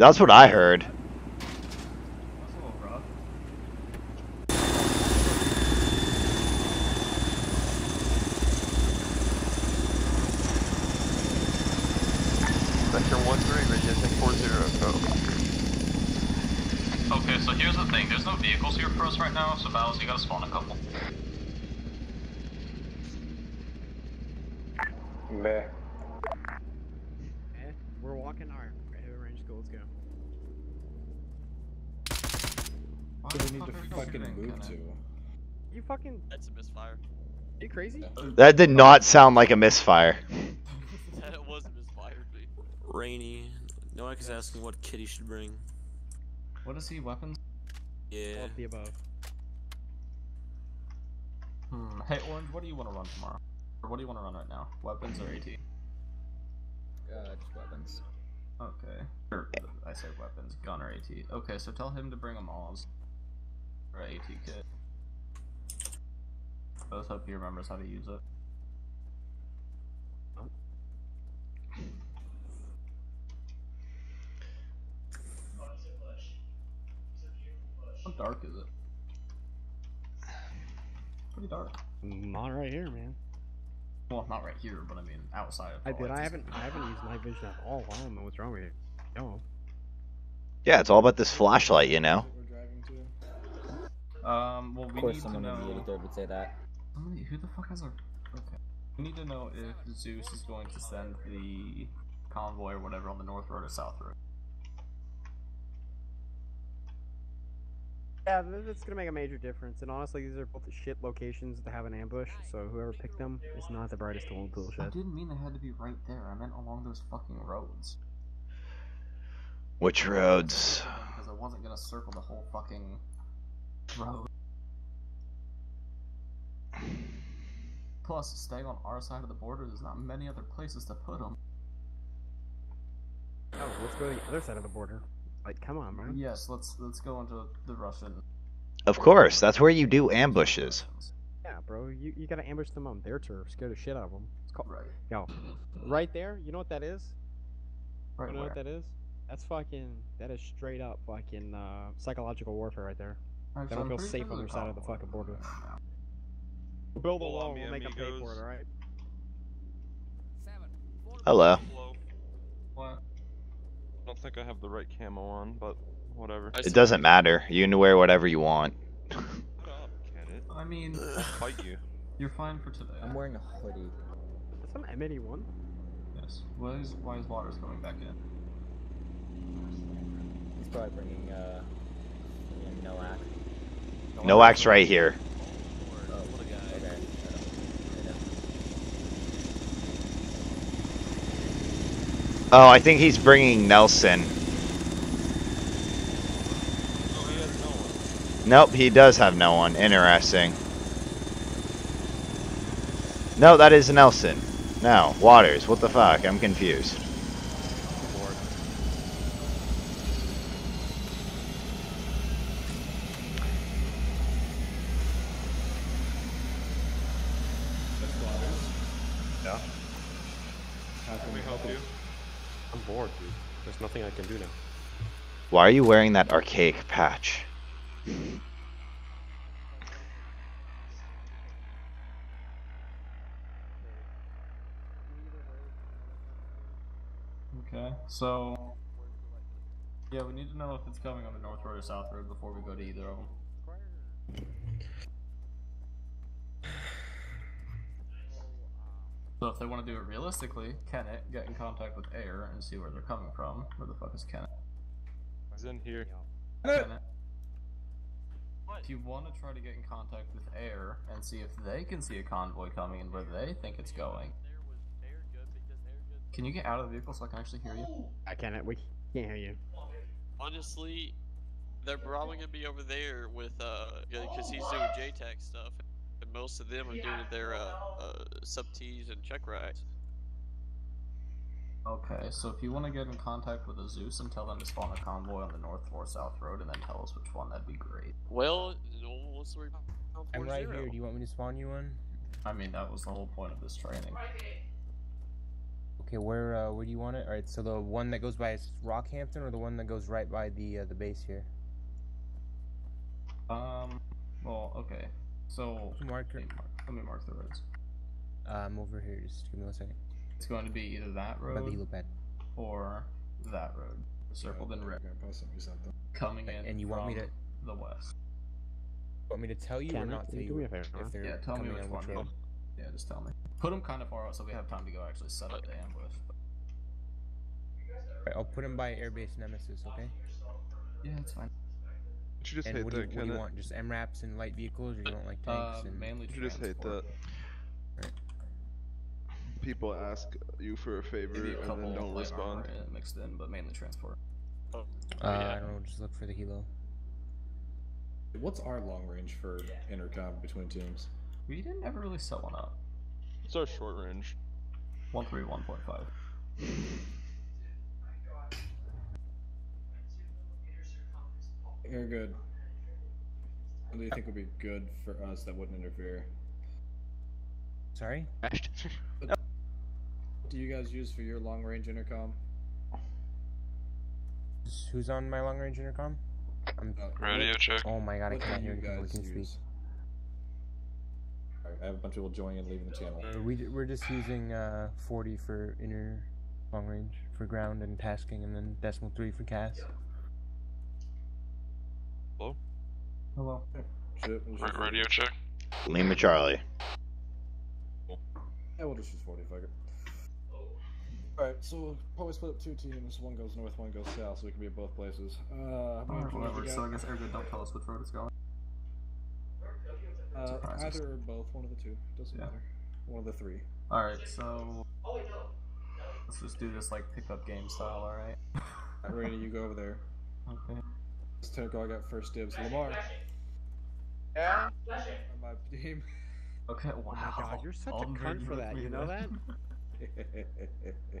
That's what I heard. That's a little rough. Vector 1-3, Resistance 40, go. Okay, so here's the thing. There's no vehicles here for us right now, so Battles, you gotta spawn a couple. Meh. Eh, we're walking. Alright, ready to range school. Let's go. Why So the we need fuck to are you fucking shooting, move Kenna? to. You fucking. That's a misfire. You crazy? That did not sound like a misfire. that was a misfire, dude. Rainy. Noak is asking what kitty should bring. What is he, weapons? Yeah. All of the above. Hmm. Hey, Orange, what do you want to run tomorrow? Or what do you want to run right now? Weapons or AT? Uh, just weapons. Okay. Or, I say weapons, gun or AT. Okay, so tell him to bring a Moz. Or a AT kit. Both hope he remembers how to use it. How dark is it? Pretty dark. Not right here, man. Well, not right here, but I mean outside of I did. I haven't. I haven't used night vision at all. I don't know what's wrong with you. No. Yeah, it's all about this flashlight, you know. We're driving to. Um, well, we Of course, need to someone in the know. 83rd would say that. Somebody, who the fuck has a? Okay. We need to know if Zeus is going to send the convoy or whatever on the north road or south road. Yeah, th- that's gonna make a major difference. And honestly, these are both shit locations to have an ambush. So whoever picked them is not the brightest tool in the tool I didn't mean they had to be right there. I meant along those fucking roads. Which roads? Because I wasn't gonna circle the whole fucking road. Plus, staying on our side of the border, there's not many other places to put them. Oh, let's go to the other side of the border. Like, come on, man. Yes, let's let's go into the Russian. Of course, that's where you do ambushes. Yeah, bro. You you gotta ambush them on their turf. Scare the shit out of them. It's called. Right. Yo, right there. You know what that is? Right you know where? what that is? That's fucking. That is straight up fucking uh, psychological warfare right there. Actually, They don't I'm feel safe on their side of the fucking going border. Right now. We'll build a Hola, wall. We'll make them pay for it. All right. Hello. Hello. What? I don't think I have the right camo on, but whatever. It doesn't matter. You can wear whatever you want. Shut up, Kenneth. I mean, I'll fight you. you're fine for today. I'm wearing a hoodie. That's some M81. Yes. Why is why is Waters coming back in? He's probably bringing, uh, bringing Noak. Noak's right here. Oh, okay. I don't- I know. Oh, I think he's bringing Nelson. Oh, he no. Nope, he does have no one. Interesting. No, that is Nelson. No, Waters. What the fuck? I'm confused. Lord. Yeah. How Can we help you? I'm bored, dude. There's nothing I can do now. Why are you wearing that archaic patch? Okay. So. Yeah, we need to know if it's coming on the north road or south road before we go to either of them. So if they want to do it realistically, Kenneth, get in contact with Air and see where they're coming from. Where the fuck is Kenneth? He's in here. Kenneth. If you want to try to get in contact with Air and see if they can see a convoy coming and where they think it's going, There was air good because air good. can you get out of the vehicle so I can actually hear you? I can't. We can't hear you. Honestly, they're probably gonna be over there with uh, because he's doing JTAC stuff, and most of them are doing their uh, uh sub T's and check rides. Okay, so if you want to get in contact with a Zeus and tell them to spawn a convoy on the north or south road and then tell us which one, that'd be great. Well, no, let's worry about I'm right 4-0. here. Do you want me to spawn you one? I mean, that was the whole point of this training. Okay, where uh, where do you want it? All right, so the one that goes by is Rockhampton, or the one that goes right by the uh, the base here. Um. Well, okay. So Mark let me mark, let me mark the roads. Um, over here. Just give me one second. It's going to be either that By the road helipad. or that road, circled in red, coming in And you want me from to the west. want me to tell you or Cameron, not can tell you you a favor, if they're Yeah, tell me which one. which road? Yeah, just tell me. Put them kind of far out so we have time to go actually set up the ambush. Alright, I'll put them by airbase Nemesis. Okay. Yeah, it's fine. Did you just and hate what do, you, that, what do you want? Just MRAPs and light vehicles, or you want like tanks Uh, and mainly you just hate transport. that? People ask you for a favor Maybe a and couple then don't light respond. armor mixed in, but mainly transport. Oh, Uh, yeah. I don't know. Just look for the helo. What's our long range for intercom between teams? We didn't ever really set one up. It's our short range. One three one point five. You're good. What do you think would be good for us that wouldn't interfere? Sorry. Do you guys use for your long range intercom? Who's on my long range intercom? I'm. Uh, Radio check. Oh my god, I can't hear you anything. guys Can speak. Alright, I have a bunch of people joining and leaving the channel. Uh, We we're just using uh 40 for inner long range for ground and tasking, and then decimal three for cast. Hello? Hello. Shit, we'll radio check. Lima Charlie. Yeah, we'll just use 40, fuck it. Alright, so we'll probably split up two teams. One goes north, one goes south, so we can be at both places. Uh, Alright, whatever. So I guess Ergo, don't tell us which road it's going. Uh, either or both, one of the two. Doesn't Yeah. matter. One of the three. Alright, so let's just do this like pickup game style. All right. Alright, Rainy, you go over there. Okay. This Tentacle, I got first dibs. Lamar. Yeah? On my team. Okay. Wow. Oh my god, you're such Alden, a cunt for that. You know that? then?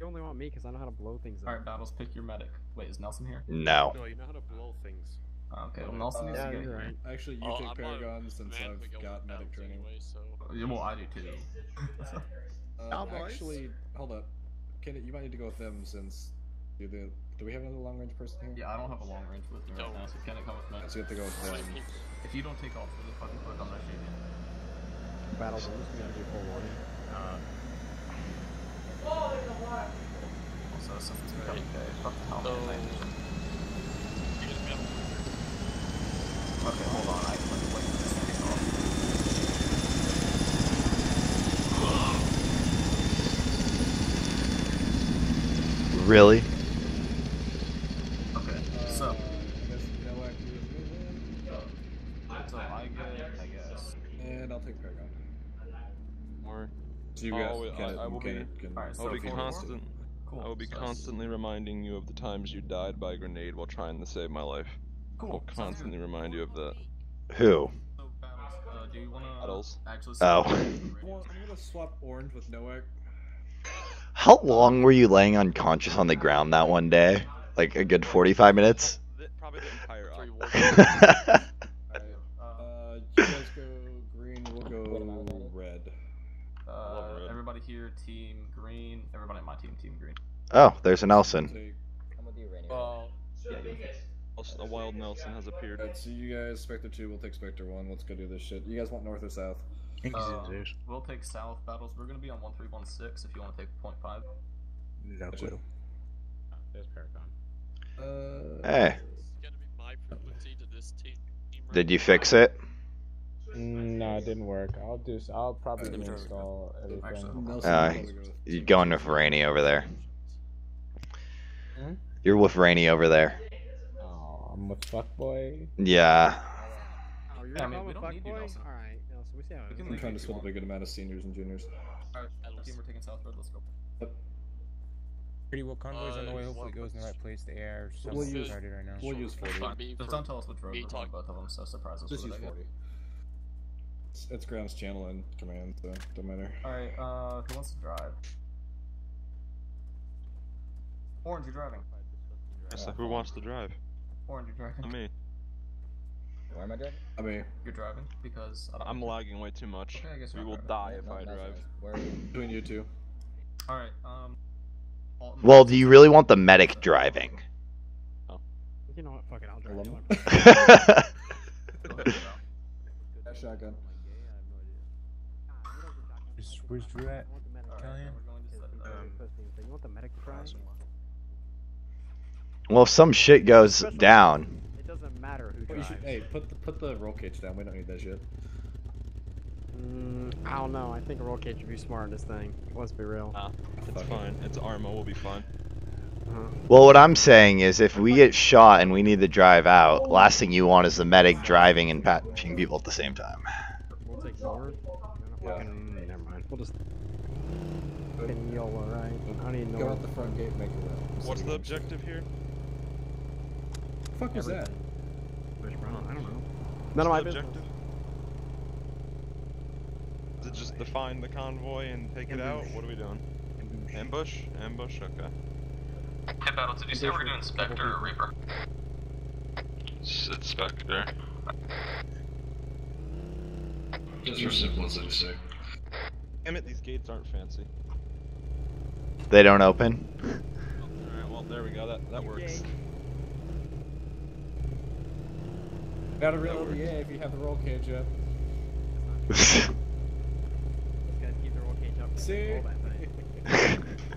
You only want me because I know how to blow things up. Alright, Battles, pick your medic. Wait, is Nelson here? No. No, you know how to blow things. Okay, well, Nelson needs yeah, to get you're here. right. Actually, you Oh, take I'm Paragon since man, I've got medic training. Anyway, so. Well, I do too. Uh, Now, actually, hold up. Kenneth, you might need to go with them since do the. Do we have another long range person here? yeah, I don't have a long range with me right now, so can it come with me? So you have to go with them. If you don't take off really fucking quick, I'm gonna shoot you. Battles, I'm just gonna give you full warning. Really? Okay, so Uh, I guess no active movement. so I get, I guess. And I'll take Paragon. Or So you Oh, guys wait, can, I- I will can, be- can, Alright, I'll be if you want to- constant. Cool. I will be so- constantly reminding you of the times you died by a grenade while trying to save my life. Cool. I'll constantly good. remind you of that. Who? Battles, uh, do you wanna Battles. actually? Oh. swap the radio Well, I'm gonna swap orange with Noak. How long were you laying unconscious on the ground that one day? Like a good 45 minutes? Probably the entire Three op. war- Alright, Uh, uh, you guys go green, we'll go red. uh, red. everybody here, team green. Everybody my team, team green. oh, there's a Nelson. Take, I'm gonna do rainy. Well, Also, a wild Nelson has appeared. alright, so you guys, Spectre 2, we'll take Spectre 1. Let's go do this shit. You guys want north or south? Uh, we'll take south battles. We're gonna be on one three one six. If you want to take point five. No Gotcha. clue. There's Paragon. Uh, Hey, it's gonna be my frequency to this team. right did you fix it? No, it didn't work. I'll do. I'll probably Alright, reinstall everything. Actually, Nelson, Uh, we'll probably go with You're going with Rainy over there. Hmm? You're with Rainy over there. Oh, I'm with fuckboy. Yeah. Oh, you're Yeah, I mean, calling we a don't need you, fuckboy? Nelson. Alright, Nelson, we see how We it can is. I'm leave trying to if you split up want. a good amount of seniors and juniors. Alright, team, we're taking south road. Let's go. Pretty well convoys on the Uh, way. Hopefully it goes in the right place. The air We'll use- started right now. We'll use 40. Fine. Be Just don't tell us which road me we're talk- going both of them, so surprise us Just use 40. It's, it's grounds channel and command, so don't matter. Alright, uh, who wants to drive? Orange, you're driving. So who wants to drive? Orange, you're driving. Me. Why am I driving? I mean, You're driving because I don't I'm lagging way too much. Okay, I guess We will not die if no, I no, drive. Where are you? between you two. Alright, um. Alton, Well, do you really want the medic driving? Oh. You know what? Fuck it. I'll drive. it. Yeah, shotgun. Where's, where's Drew at? Callahan? You want the medic to drive? well, if some shit goes down. It doesn't matter who Well, you drives. should, hey, put the put the roll cage down. We don't need that shit. Mm, I don't know. I think a roll cage would be smart in this thing. Let's be real. Ah, it's fine. It's Arma. We'll be fine. Uh-huh. Well, what I'm saying is, if we get shot and we need to drive out, last thing you want is the medic driving and patching people at the same time. We'll take north. Yeah. Fucking, never mind. We'll just. Fucking YOLO, right? Mm-hmm. I need Go out the front gate, make a left. What's the objective here? fuck was that? Bush Brown, I don't know. None of my the business. objective? Is it just define the convoy and take it out? What are we doing? Ambush? Ambush? Okay. Hey, Battle, did you say we're doing Spectre or Reaper? It's Spectre. Just for simplicity sake. Damn it, these gates aren't fancy. They don't open. Alright, well, there we go. That, that works. Got a real ODA if you have the roll cage up. These guys keep their roll cage up. and See? that thing.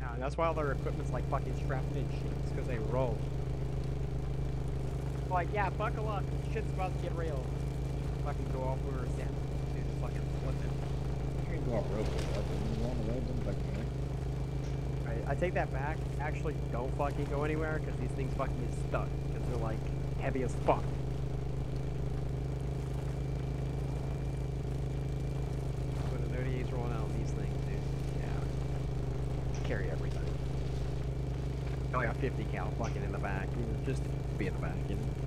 Yeah, and that's why all their equipment's like fucking strapped in shit. It's because they roll. Like, yeah, buckle up. 'cause Shit's about to get real. Fucking go off where we're standing. Me. I, take that back. Actually, don't fucking go anywhere because these things fucking get stuck. Because they're like heavy as fuck. When an ODA's rolling out on these things, dude, yeah. Carry everything. I got 50 cal fucking in the back. Just be in the back, you know.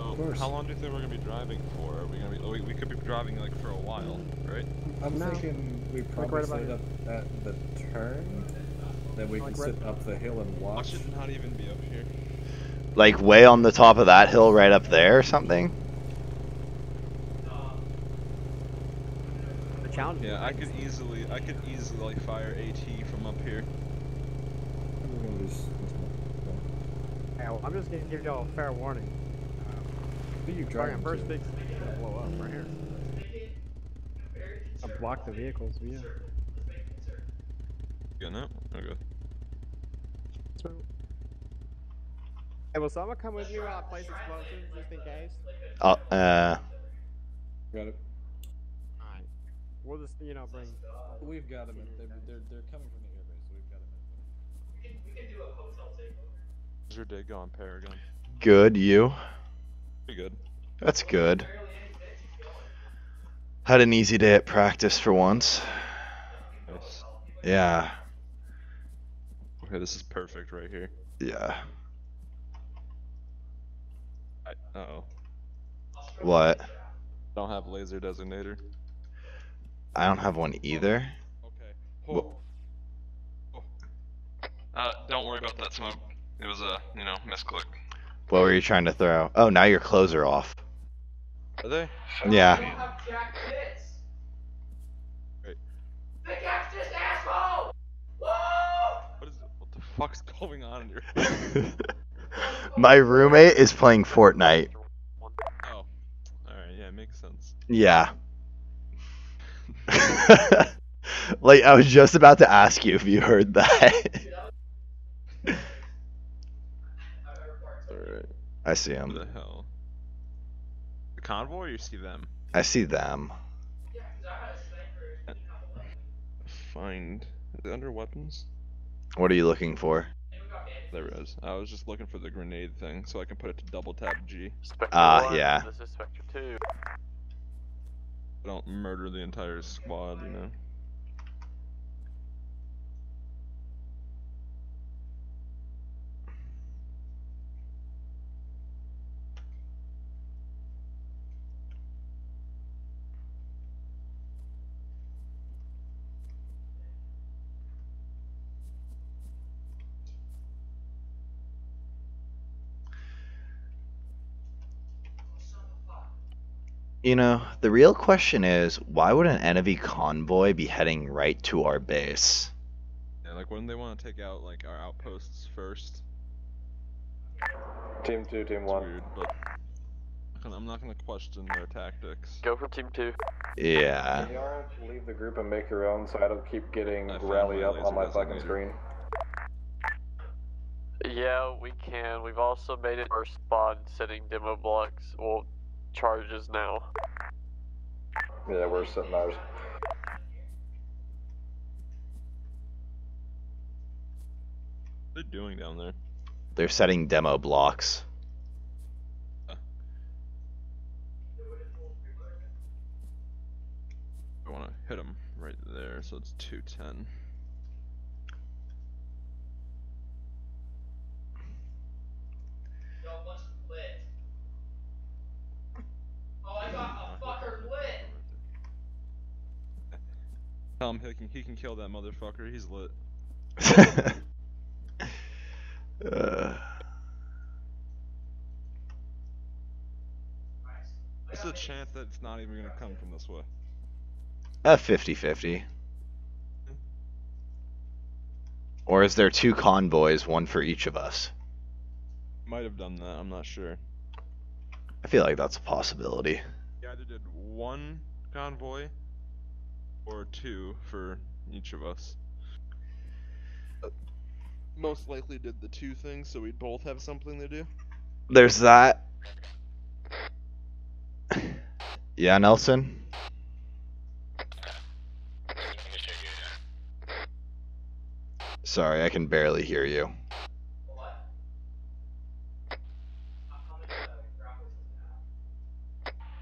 So, course. how long do you think we're gonna be driving for? Are we gonna be? oh, We, we could be driving like for a while, mm. right? I'm No. thinking we Like probably right about set up at the turn. Then we Like can right- sit up the hill and Watch watch. it not even be up here. like way on the top of that hill, right up there, or something. The challenge. Yeah, I could easily, I could easily like fire AT from up here. We're gonna lose- lose more. Yeah, well, I'm just gonna give y'all a fair warning. Who you Fucking driving first to? big gonna blow up right here. I block the vehicles, but yeah. Getting it? Okay. Hey, will someone come with me while I place explosives just in case? Uh, uh, Got it. Alright. We'll just, you know, bring. We've got them. They're, they're, they're coming from the airbase, so we've got them. How's your day going, Paragon? good. You? Pretty good. That's good. Had an easy day at practice for once. Nice. Yeah. Okay, this is perfect right here. Yeah. I, uh oh. What? Don't have laser designator. I don't have one either. Okay. Wha- Uh, don't worry about that smoke. It was a, you know, misclick. What were you trying to throw? Oh, now your clothes are off. Are they? Yeah. Great. What is what the fuck's going on in your My roommate is playing Fortnite. Oh. Alright, yeah, makes sense. Yeah. like I was just about to ask you if you heard that. Alright. I see What him. the hell? The convoy you see them? I see them. Find. Is it under weapons? What are you looking for? There it is. I was just looking for the grenade thing so I can put it to double tap G. Ah, yeah. This is Spectre 2. I don't murder the entire squad, you know? You know, the real question is why would an enemy convoy be heading right to our base? Yeah, Like, wouldn't they want to take out like our outposts first? Team two, team It's one. weird, but I'm not gonna question their tactics. Go for team two. Yeah. Can you all leave the group and make your own so I don't keep getting rally up on my fucking screen? Yeah, we can. We've also made it our spawn setting demo blocks. Well, charges now. Yeah, we're setting ours. What are they doing down there? They're setting demo blocks. I want to hit them right there, so it's 210. Oh, I got a fucker lit. Tell him he can, he can kill that motherfucker. He's lit. Uh, What's the chance that it's not even gonna come from this way? a 50 50. Or is there two convoys, one for each of us? Might have done that. I'm not sure. I feel like that's a possibility. He either did one convoy or two for each of us. Uh, most likely did the two things, so we'd both have something to do. There's that. Yeah, Nelson? Sorry, I can barely hear you.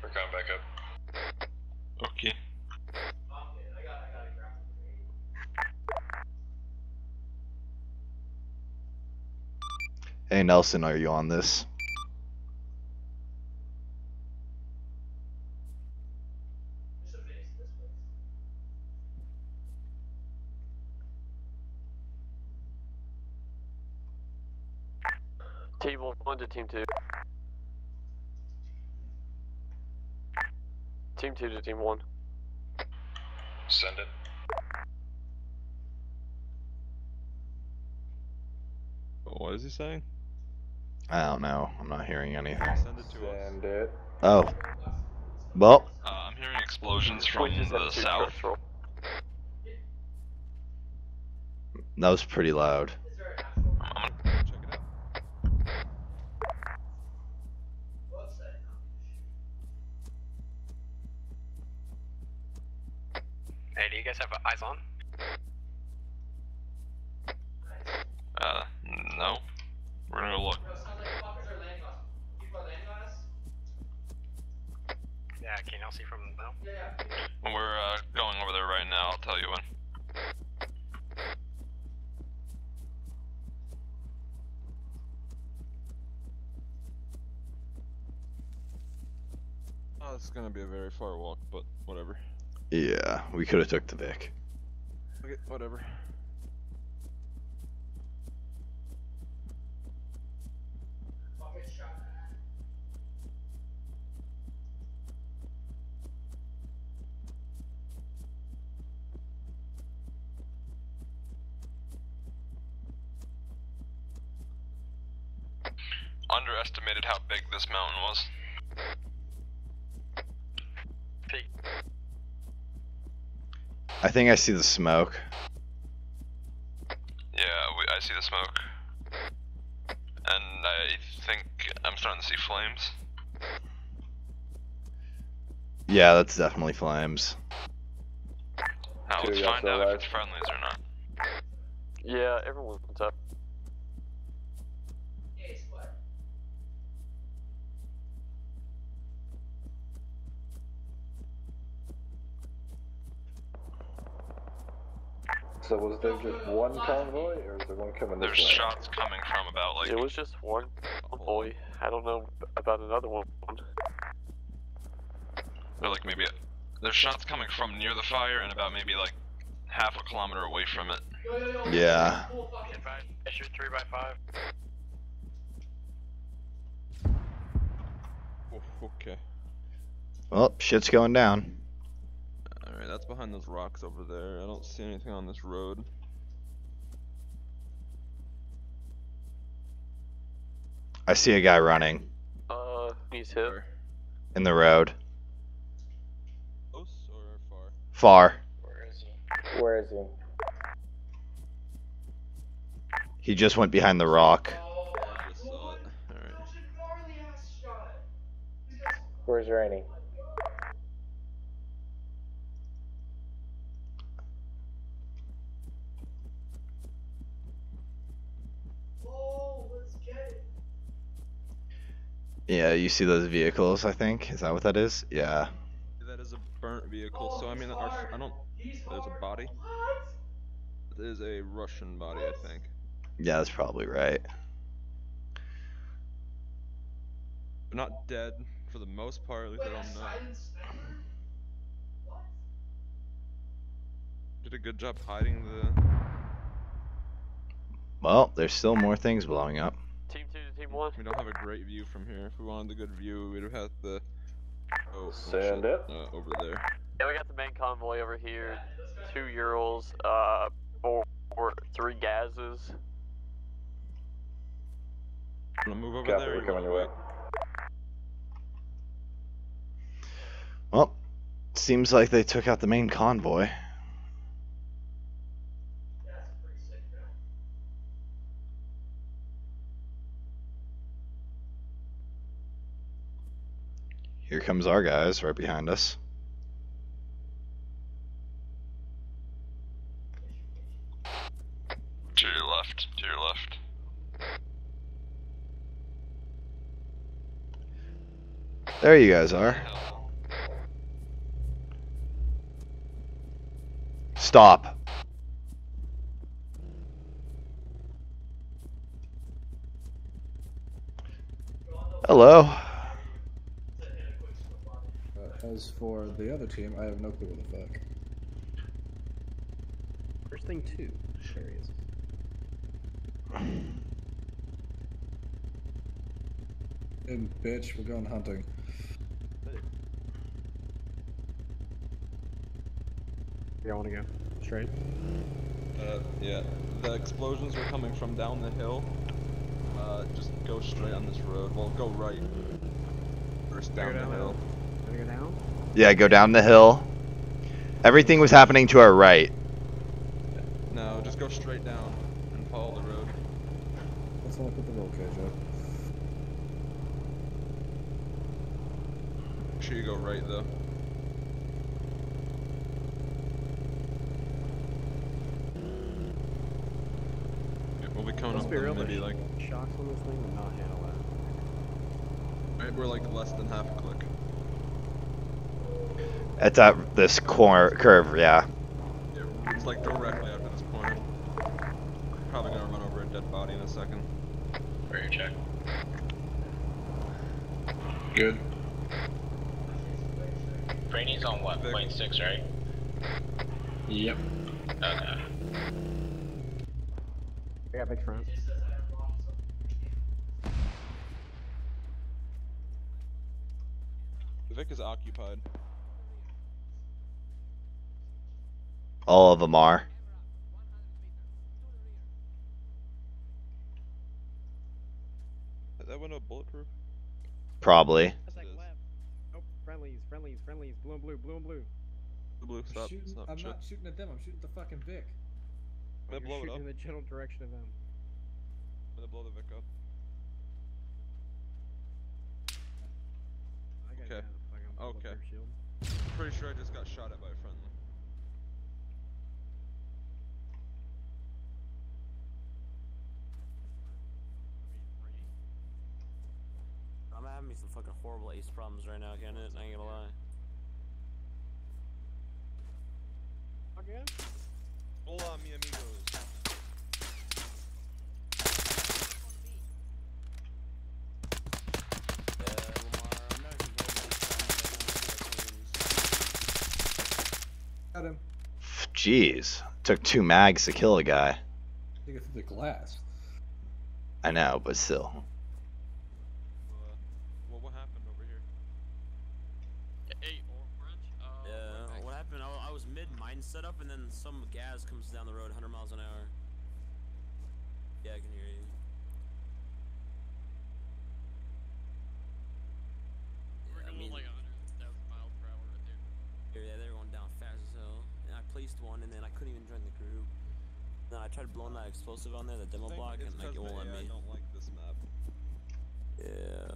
We're coming back up. Okay. Hey, Nelson, are you on this? Team one to team two. Team two to team one. Send it. What is he saying? I don't know. I'm not hearing anything. Send it to us. It. Oh. Well, Uh, I'm hearing explosions from the south. that was pretty loud. I'm Check it out. Hey, do you guys have eyes on? Gonna be a very far walk, but whatever. Yeah, we could have took the Vic. Okay, whatever. Underestimated how big this mountain was. I think I see the smoke. Yeah, we, I see the smoke. And I think I'm starting to see flames. Yeah, that's definitely flames. Now let's find out alive? if it's friendlies or not. Yeah, everyone's up. So was there just one convoy, or is there one coming this There's way? shots coming from about like It was just one boy. I don't know about another one. Or like maybe there's shots coming from near the fire and about maybe like half a kilometer away from it. Yeah. Issue 3 by 5 Oh, okay. Well, shit's going down. Alright, that's behind those rocks over there. I don't see anything on this road. I see a guy running. Uh, he's hit. In the road. Close or far? Far. Where is he? Where is he? He just went behind the rock. Oh. Where's Rainy? Yeah, you see those vehicles, I think? Is that what that is? Yeah. That is a burnt vehicle, so I mean, our, I don't. There's a body. It is a Russian body, I think. Yeah, that's probably right. But not dead for the most part, at least I don't know. Did a good job hiding the. Well, there's still more things blowing up. Team two to team one. We don't have a great view from here. If we wanted a good view, we'd have had the. Oh, oh Send shit, it. Uh, over there. Yeah, we got the main convoy over here. Two Urals, uh, four, four three gases. Wanna move over Copy, there? or we're coming your way. Well, seems like they took out the main convoy. Comes our guys right behind us. To your left. To your left. There you guys are. Stop. Hello. As for the other team, I have no clue what the fuck. First thing two. There he is. And bitch, we're going hunting. You want to go straight? Uh, yeah. The explosions are coming from down the hill. Uh, just go straight on this road. Well, go right. First down the down the hill. Gonna go down? Yeah, go down the hill. Everything was happening to our right. No, just go straight down and follow the road. Let's look at the roll cage up. Make sure you go right though. Yeah, we'll be coming Let's up be on real, maybe like Shocks on this thing would not handle that. right, we're like less than half a click. At that this corner curve, yeah. Yeah, it's like directly after this point. Probably gonna run over a dead body in a second. Where you check? Good. Brainy's on what? Vic. Point six, right? Yep. Okay. I got big front. Vic is occupied. All of them are. Is that window bulletproof? Probably. Like left. Friendlies, friendlies, friendlies. Blue and blue, blue and blue. The blue, I'm, stop, shooting, stop, I'm shit. not shooting at them, I'm shooting at the fucking Vic. I'm gonna You're blow it up. in the general direction of them. I'm gonna blow the Vic up. I Okay. fucking Okay. shield. I'm pretty sure I just got shot at by a friendly. Having me some fucking horrible ace problems right now, Kenneth. I ain't gonna lie. Okay. Hola, mi amigos. Yeah, Lamar, I'm going to Got him. Jeez. Took two mags to kill a guy. I think it's the glass. I know, but still. Uh, well, what happened over here? Hey, orange. Uh, Yeah, what happened? I, I was mid mine setup, and then some gas comes down the road 100 miles an hour. Yeah, I can hear you. like 100,000 miles per hour right there. Yeah, they were going down fast as hell. And I placed one, and then I couldn't even join the group. Then I tried blowing that explosive on there, the demo block, and like 'cause it won't let AI me. don't like this map. Yeah.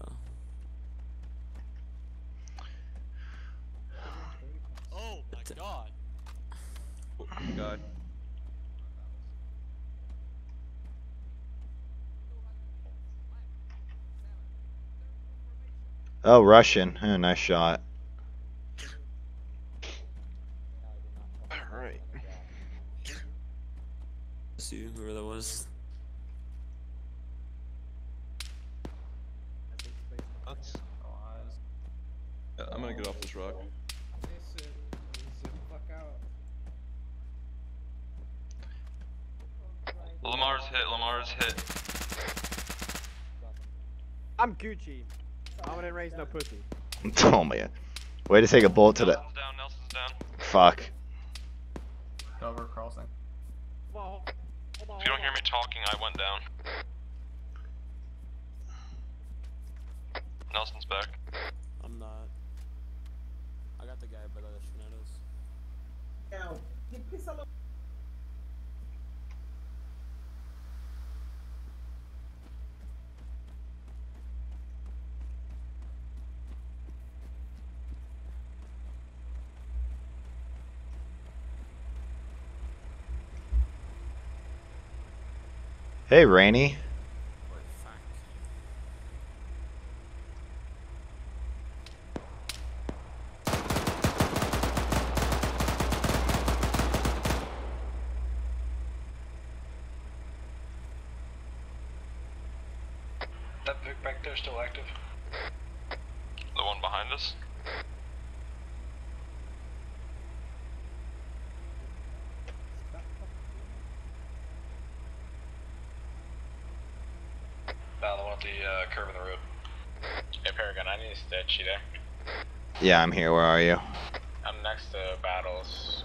Oh my god. Guy. Oh, Russian. Eh, nice shot. Alright. See whoever that was. That's... Yeah, I'm gonna get off this rock. Lamar's hit, Lamar's hit. I'm Gucci. I didn't raise no pussy. Oh man. Way to take a bullet to the. Down, down. Fuck. Cover crossing. If you don't hear me talking, I went down. Nelson's back. I'm not. I got the guy by the Shinados. Hey, Rainy. That Vic back there still active? The one behind us. No, the one at the uh, curve in the road. Hey Paragon, I need a stitch. You there? Yeah, I'm here. Where are you? I'm next to battles.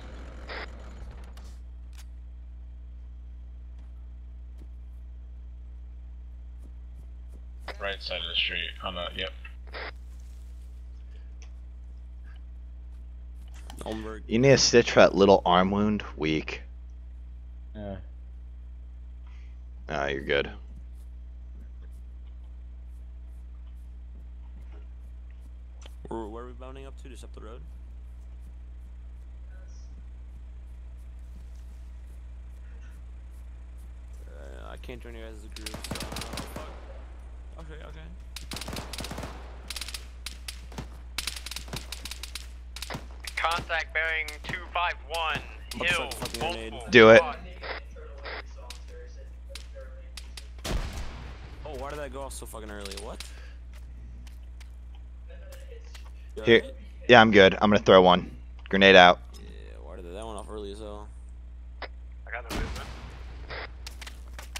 Right side of the street. On the yep. You need a stitch for that little arm wound. Weak. Yeah. Ah, you're good. Where, where are we bounding up to? Just up the road? Uh, I can't join you guys as a group, so. oh, fuck. Okay, okay. Contact bearing 251, Hill, like a fucking grenade. multiple. Do it. Oh, why did that go off so fucking early? What? Here. Alright? Yeah, I'm good. I'm gonna throw one. Grenade out. Yeah, why did that one off early as hell? I got the movement.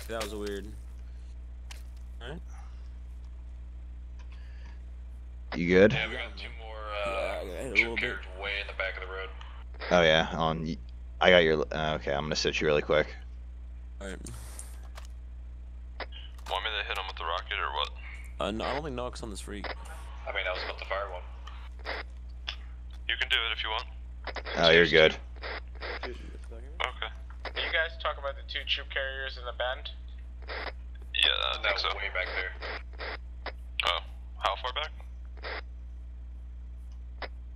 That was weird. Alright. You good? Yeah, we got two more Yeah, uh, I got hit a troop little bit. carriers way in the back of the road. Oh yeah. On. y- I got your. Uh, okay, I'm gonna stitch you really quick. Alright. Want me to hit him with the rocket or what? Uh, no, I don't think Noak's on this freak. I mean, I was about to fire one. You can do it if you want. Oh, you're good. Okay. Did you guys talk about the two troop carriers in the bend? Yeah, I think That so. way back there. Oh, how far back?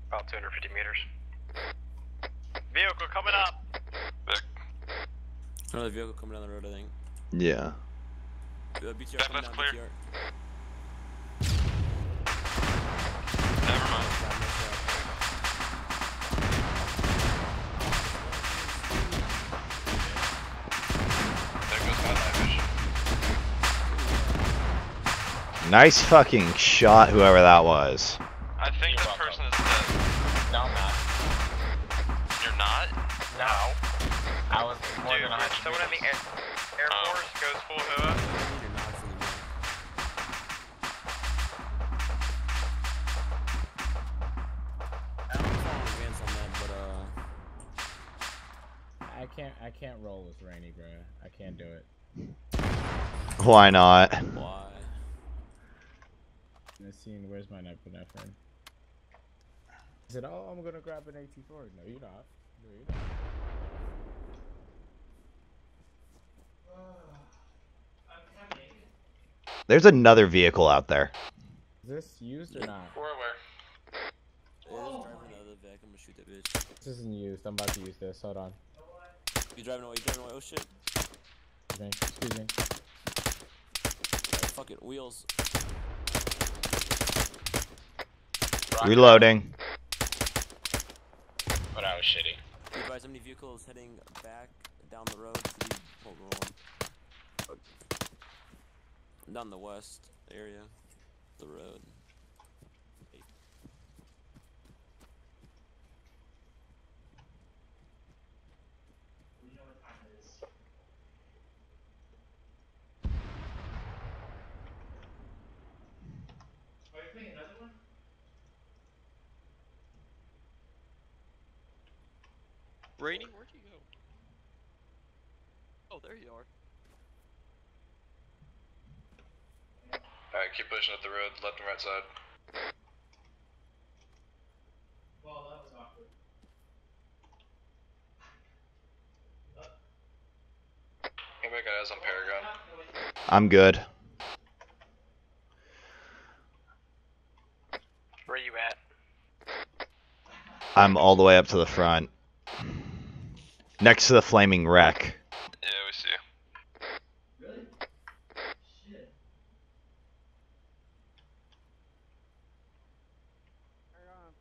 About 250 meters. Vehicle coming up. Vic. Another vehicle coming down the road, I think. Yeah. Uh, BTR Back coming left down, clear. BTR. Nice fucking shot, whoever that was. I think You're that welcome. person is dead. No, I'm not. You're not? No. I was more Dude, than a hundred someone in the. Air, Air Oh. Force goes full HUA. You're not from the I don't know if advance on that, but uh, I can't. I can't roll with Rainy, bro. I can't do it. Why not? why? Nassim, where's my epinephrine? I said, oh, I'm gonna grab an AT4. No, you're not. No, you're not. There's another vehicle out there. Is this used or not? We're aware. Yeah, just driving oh another vehicle. I'm gonna shoot that bitch. This isn't used. I'm about to use this. Hold on. You driving away? You driving away? Oh shit! Excuse me. Excuse me. Alright, fuck it. Wheels. Reloading. But I was shitty. You guys, how vehicles heading back down the road hold on. Down the west area, the road. Brainy, where'd you go? Oh, there you are. Alright, keep pushing up the road, left and right side. Well, that was awkward. Anybody got eyes on Paragon? I'm good. Where are you at? I'm all the way up to the front. Next to the flaming wreck. Yeah, we see you. Really? Shit.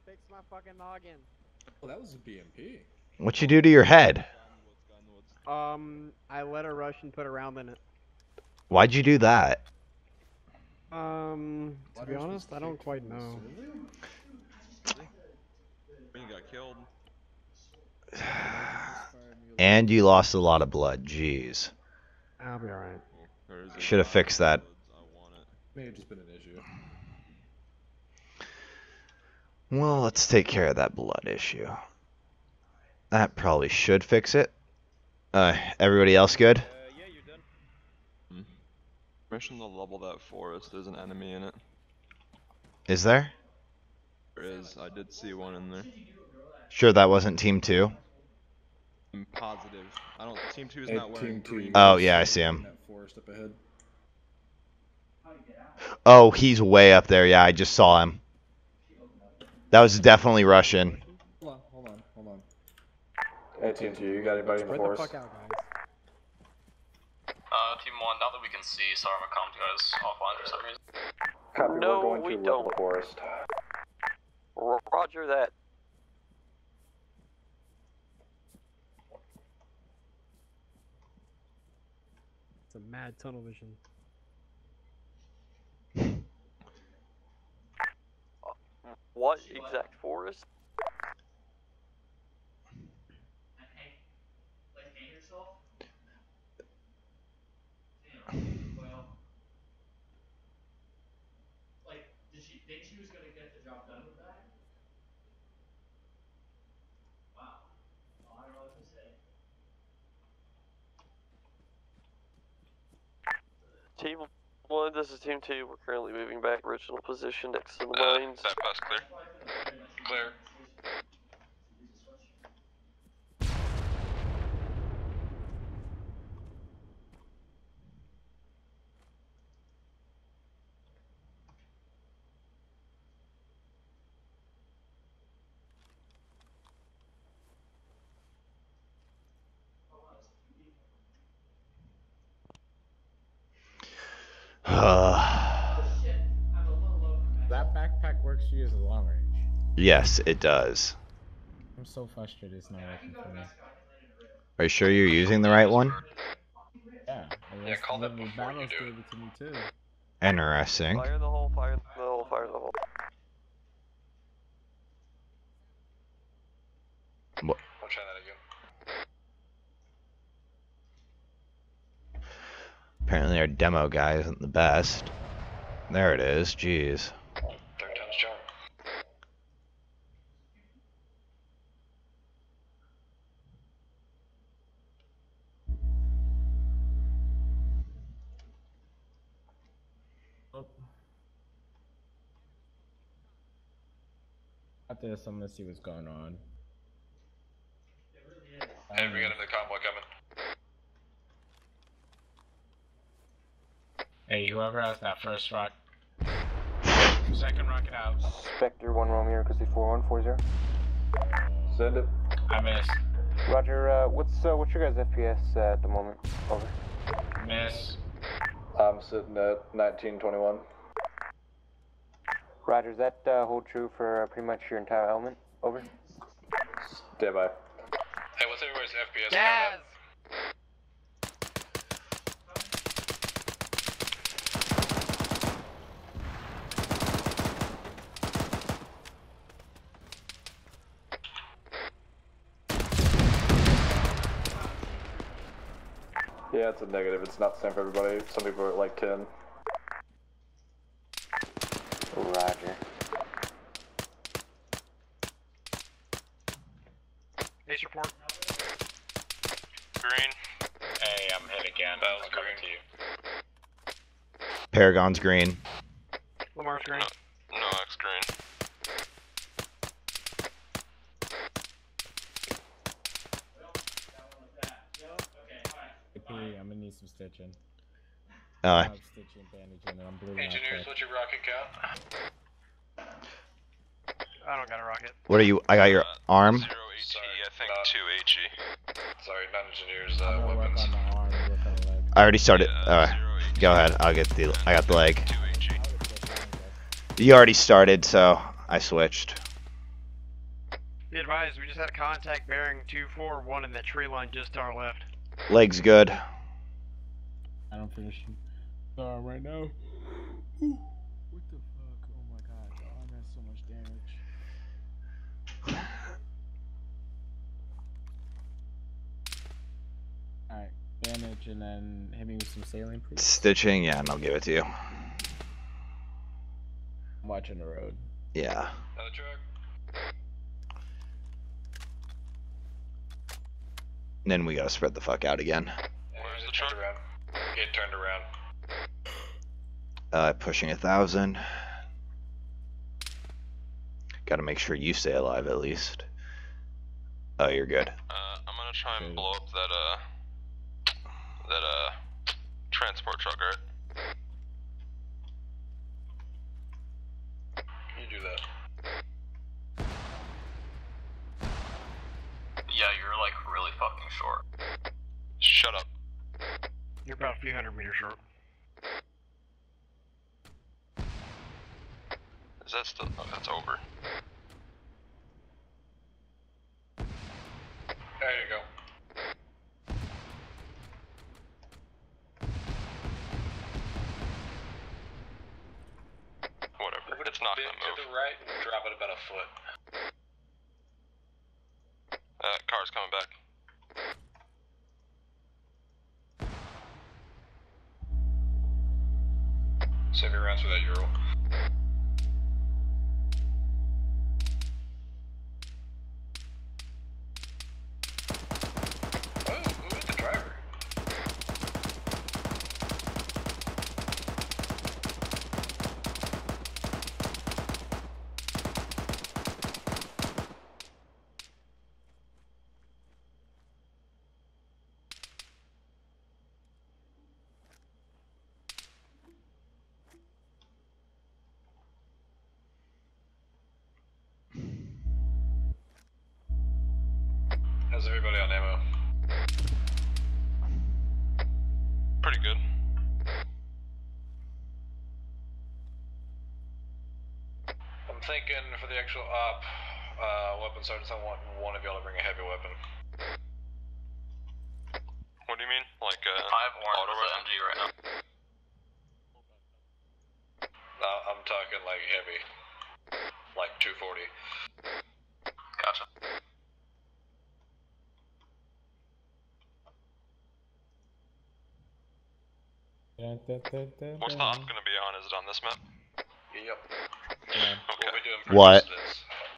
Fix my fucking noggin. Oh, that was a BMP. What you do to your head? Um, I let a Russian put a round in it. Why'd you do that? Um, to be honest, I don't quite people know. Brainy got killed. And you lost a lot of blood. Jeez. I'll be alright. Or is it Should have fixed that. I want it. May have just been an issue. Well, let's take care of that blood issue. That probably should fix it. Uh, everybody else good? Yeah, you're done. Mission to level that forest. There's an enemy in it. Is there? There is. I did see one in there. Sure that wasn't team two? I'm positive. I don't. Team two is Hey, not wearing green. Oh, yeah, I see see him. Forest up ahead. Oh, he's way up there. Yeah, I just saw him. That was definitely Russian. Hold on, hold on, hold on. Hey, Team 2, you got anybody in the Spread the forest? fuck out, guys. Uh, Team 1, now that we can see, sorry my comms guys offline for some reason. Copy, No, we're going we to don't. the forest. Roger that. It's a mad tunnel vision. What exact forest? Like, hang yourself? Damn, well. Like, did she think she was gonna get the job done with that? Wow. Well, I don't know what to say. Team 1, this is Team 2. We're currently moving back original position next to the Uh, mines. that bus clear. Clear. That backpack works to use a long range. Yes, it does. I'm so frustrated it's not working for me. Are you sure you're using the right one? Yeah. Yeah, call that the before you do gave it. it to me too. Interesting. Fire the hole, fire in the hole, fire in the hole. What? I'll try that again. Apparently our demo guy isn't the best. There it is. Jeez. I'm gonna see what's going on. Hey, we got another convoy coming. Hey, whoever has that first rock. Second rocket out. Spectre 1 Romeo, Chrissy 4140. Send it. I missed. Roger, uh, what's, uh, what's your guys' FPS uh, at the moment? Over. Miss. I'm sitting at 1921. Roger, does that uh, hold true for uh, pretty much your entire element? Over. Stand by. Hey, what's everybody's FPS? Yes! Yeah, it's a negative. It's not the same for everybody. Some people are at like 10. Roger. Base report. Green. Hey, I'm hit again. That was I'm green. to you. Paragon's green. Lamar's green. No X green. AP, I'm gonna need some stitching. Uh, I have stitching, bandaging, and I'm bleeding Engineers, what's your rocket count? I don't got a rocket. what are you? I got your arm. Zero HE, I two E. HE. Sorry, not engineers, uh, weapons. on the arm, work on the leg. I already started. Yeah, Uh, go ahead. I'll get the. I got the leg. Two HE. I would switch on, I guess. You already started, so I switched. Be advised, we just had a contact bearing 241 in that tree line just to our left. Leg's good. I don't finish the arm right now. Ooh. What the fuck? Oh my god, the arm has so much damage. Alright, bandage and then hit me with some saline, please. Stitching, yeah, and I'll give it to you. I'm watching the road. Yeah. Another truck? And then we gotta spread the fuck out again. Where's the truck? turned around. Get turned around. Uh, pushing a thousand. Gotta make sure you stay alive at least. Oh, you're good. Uh, I'm gonna try and blow up that, uh, that, uh, transport truck, right? You do that. Yeah, you're like really fucking short. Shut up. You're about a few hundred meters short. Is that still? Oh, that's over. There you go. Whatever. Move it It's not bit to the right and drop it about a foot. Uh, car's coming back. Save your rounds for that Ural. How's everybody on ammo? Pretty good. I'm thinking for the actual op, uh, weapon sergeants, I want one of y'all to bring a heavy weapon. What do you mean? Like, uh, I have orange auto with the weapon? MG right now. Uh, I'm talking like heavy, like 240. Gotcha. What's the op gonna be on? Is it on this map? Yep. Yeah, We'll be doing What?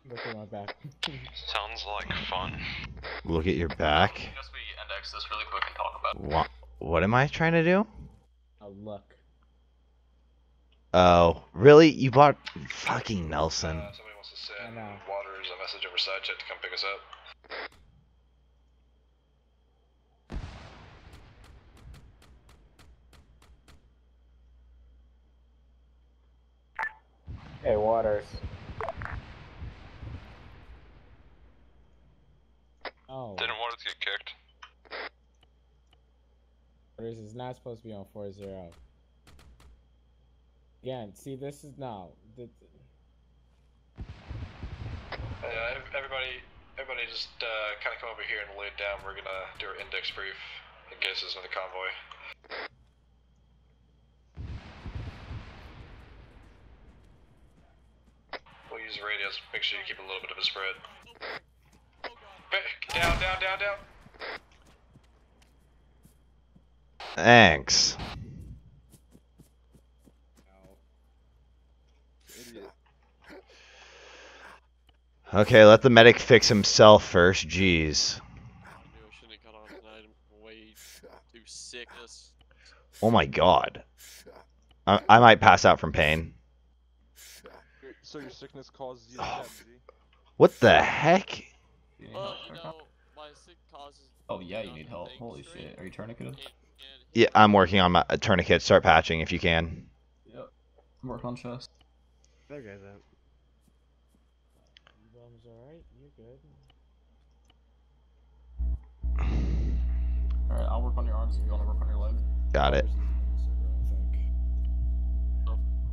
look at my back. Sounds like fun. Look at your back. I we index this really quick and talk about. What? What am I trying to do? Oh, look. Oh, really? You bought fucking Nelson. Uh, somebody wants to send know. Waters a message over side check to come pick us up. Hey, Waters. Oh. Didn't Waters get kicked? Waters is not supposed to be on 4 0. Again, see, this is now. The, Uh, everybody, everybody, just uh, kind of come over here and lay it down. We're gonna do our index brief in case there's another convoy. Use the radios. Make sure you keep a little bit of a spread. Ba- Down, down, down, down. Thanks. Okay, let the medic fix himself first. Jeez. Oh my god. I, I might pass out from pain. So your sickness causes you to? Oh, what the heck? Well, you know, my sick causes. Oh yeah, you need help. Holy shit. Are you tourniqueted? Yeah, I'm working on my a tourniquet. Start patching if you can. Yep. Work on chest. There goes out. Bum's alright, you're good. Alright, I'll work on your arms if you want to work on your legs. Got it.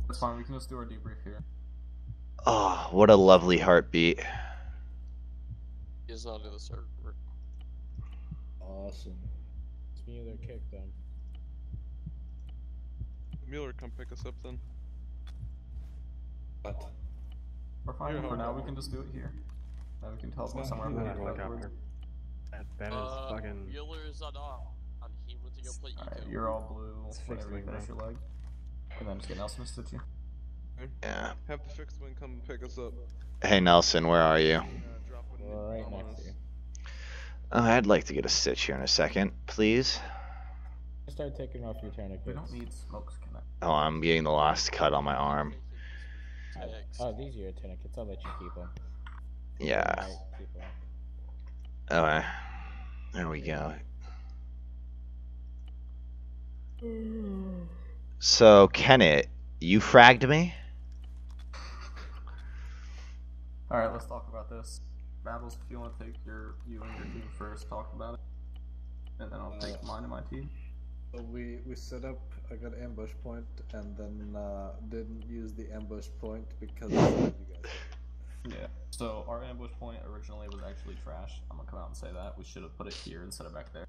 That's fine, we can just do our debrief here. Oh, what a lovely heartbeat. Is not in the server. Awesome. It's me either kick them. Mueller, come pick us up then. What? We're fine. Here, For now, we can just do it here. Now we can teleport not somewhere here, we not can look afterwards. after. That, that is uh, fucking. Wheeler is not on. He went to go play Alright, eco. you're all blue It's whenever you fixed wing, finish your leg. And then just get Nelson to stitch you. Yeah. Have the fixed wing come pick us up. Hey Nelson, where are you? Right next to you. Oh, I'd like to get a stitch here in a second, please. Start taking off your tourniquets. We don't need smokes connect. Oh, I'm getting the last cut on my arm. Oh, oh, these are your tourniquets. I'll let you keep them. Yeah. Keep 'em. Okay. There we go. So, Kenneth, you fragged me? Alright, let's talk about this. Battles, if you want to take your you and your team first, talk about it. And then I'll take mine and my team. So we we set up a good ambush point and then uh, didn't use the ambush point because of you guys. Yeah. So our ambush point originally was actually trash. I'm gonna come out and say that. We should have put it here instead of back there.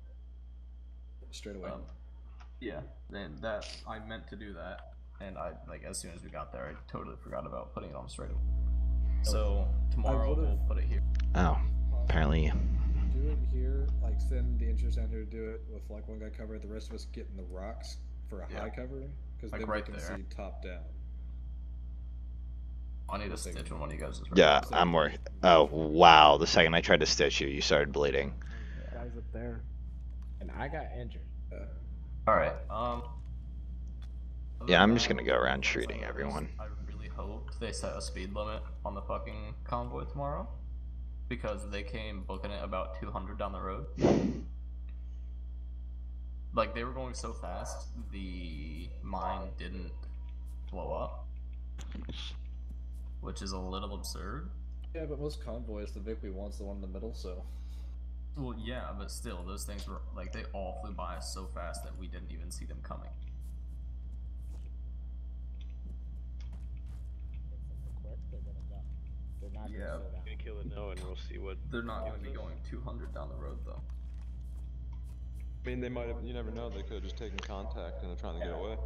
Straight away. Um, yeah. And that I meant to do that, and I like as soon as we got there, I totally forgot about putting it on straight away. So tomorrow we'll put it here. Oh, apparently. Do it here, like send the insurance down here to do it with like one guy covered, the rest of us get in the rocks for a Yeah. high cover, because Like then right we can there. see top down. I need a stitch when one of you guys is ready. Yeah, I'm working. Oh, wow. The second I tried to stitch you, you started bleeding. Guys up there. And I got injured. All right. Um. Yeah, I'm just gonna go around treating everyone. I really hope they set a speed limit on the fucking convoy tomorrow, because they came booking it about 200 down the road. Like they were going so fast, the mine didn't blow up, which is a little absurd. Yeah, but most convoys, the Vic we want's the one in the middle, so. Well, yeah, but still, those things were like they all flew by us so fast that we didn't even see them coming. Quick, they're gonna die. They're not gonna Yeah. slow down. Gonna kill it now, and we'll see what. They're not going to be happens. going 200 down the road though. I mean, they might have. You never know. They could have just taken contact and they're trying to get away.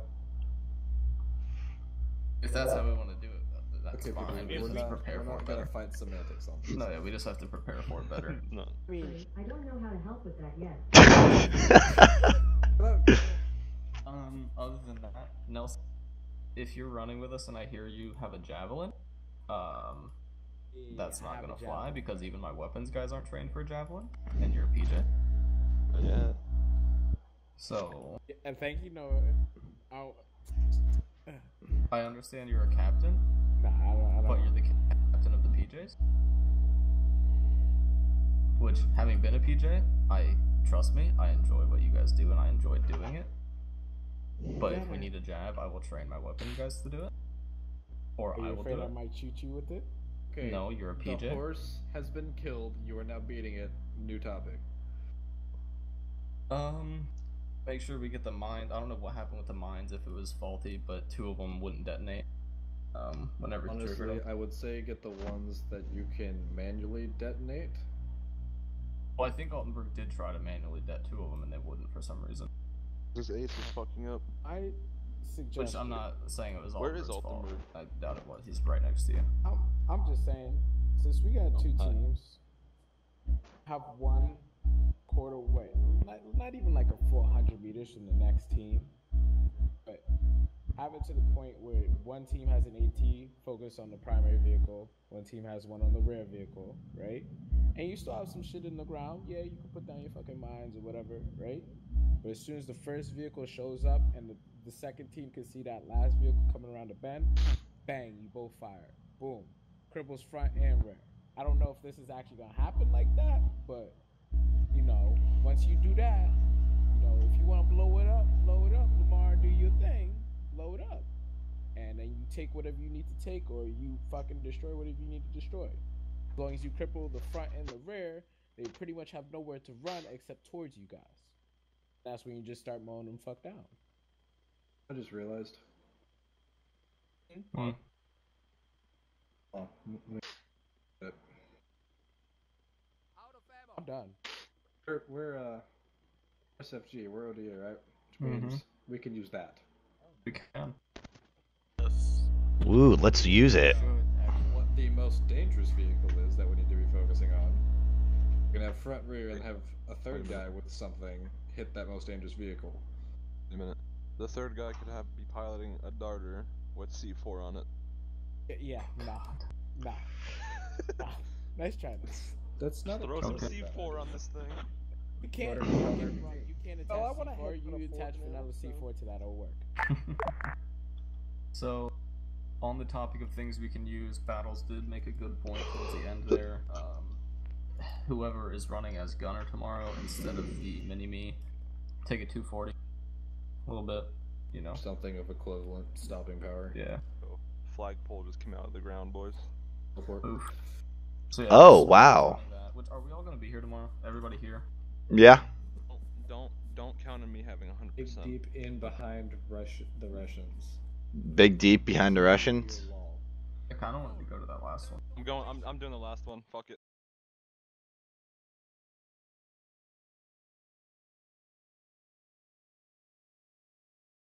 If that's how we want to do it, that, that's Okay, fine. people, We we're just not, prepare we're for not it gonna better. fight semantics on this. No, yeah, we just have to prepare for it better. no. I I don't know how to help with that yet. Um, other than that, Nelson, if you're running with us and I hear you have a javelin, um, that's not gonna fly because even my weapons guys aren't trained for a javelin, and you're a PJ. Yeah. So And thank you, Noah. Oh, I understand you're a captain, nah, I don't. I don't. but you're the captain of the PJs. Which, having been a PJ, I trust me, I enjoy what you guys do and I enjoy doing it. But if we need a jab, I will train my weapon guys to do it. Or Are I you will afraid do I it. might shoot you with it? Okay. No, you're a PJ. The horse has been killed. You are now beating it. New topic. Um, make sure we get the mine. I don't know what happened with the mines if it was faulty, but two of them wouldn't detonate. Um, whenever you triggered Honestly. I would say get the ones that you can manually detonate. Well, I think Altenberg did try to manually detonate two of them, and they wouldn't for some reason. This ace is fucking up. I suggest. Which I'm not saying it was Where is Altenberg's fault. Altenberg? I doubt it was. He's right next to you. I'm, I'm just saying, since we got two teams, have one quarter way, not, not even like a 400 meters from the next team, but have it to the point where one team has an AT focused on the primary vehicle, one team has one on the rear vehicle, right? And you still have some shit in the ground. Yeah, you can put down your fucking mines or whatever, right? But as soon as the first vehicle shows up and the, the second team can see that last vehicle coming around the bend, bang, you both fire. Boom. Cripples front and rear. I don't know if this is actually gonna happen like that, but you know, once you do that, you know, if you wanna blow it up, blow it up, Lamar, do your thing, blow it up. And then you take whatever you need to take or you fucking destroy whatever you need to destroy. As long as you cripple the front and the rear, they pretty much have nowhere to run except towards you guys. That's when you just start mowing them fucked out. I just realized. Hmm. Oh, m- m- but I'm done. we're, we're uh SFG. We're ODA, right? Which means Mhm. we can use that. We can. Ooh, let's use it. What the most dangerous vehicle is that we need to be focusing on. We're gonna have front rear and have a third guy with something hit that most dangerous vehicle. Wait a minute. The third guy could have be piloting a darter with C4 on it. Y- Yeah, nah, nah, nah. Nice try. That's not Throw a some perfect C4 on this thing. You can't. You can't, you can't attach Oh, I wanna C4. hit for You the attach fourth vanilla man, C4 to that. It'll work. So, on the topic of things we can use, Battles did make a good point towards the end there. Um, whoever is running as gunner tomorrow instead of the Minimi, take a 240. A little bit, you know. Something of equivalent stopping power. Yeah. Oh, flagpole just came out of the ground, boys. Oof. So, yeah, Oh, wow. Which, are we all going to be here tomorrow? Everybody here? Yeah. Don't don't, don't count on me having 100%. Dig deep in behind Rush the Russians. Big deep behind the Russians. I kind of wanted to go to that last one. I'm going. I'm I'm doing the last one. Fuck it.